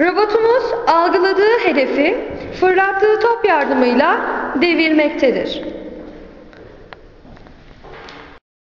Robotumuz algıladığı hedefi fırlattığı top yardımıyla devirmektedir.